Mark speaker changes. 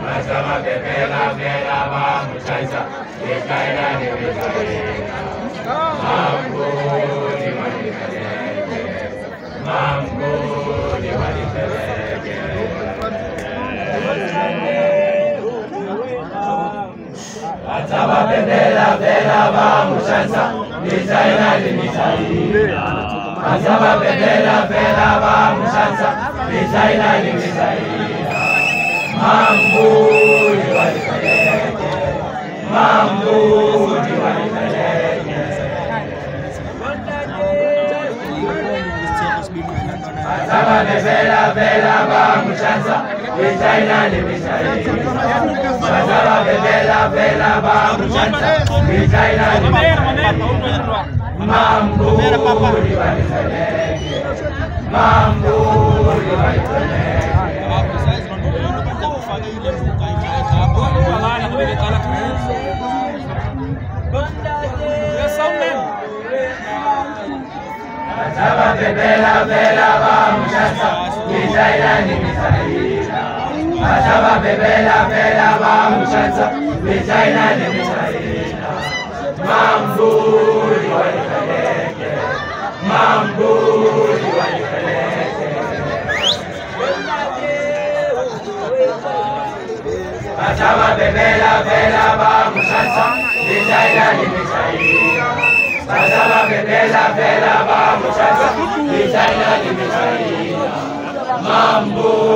Speaker 1: Masama pepela pela ba muchacha, ikaina ni pepela. Ataba you bendera ba mushansa Mambo sama da bela bela ba mu canza mitai na ne mitai sama da bela bela ba mu canza mitai na ne mambo ri ba ni sale mambo ri ba ni sale Sabate bela bela ba mshasa Mishailani misaila Sabate bela bela ba mshasa Mishailani misaila Mambu Mambu Bela bela ba mshasa Mishailani misaila Bela bela ba mushaka, Designer in Mambo.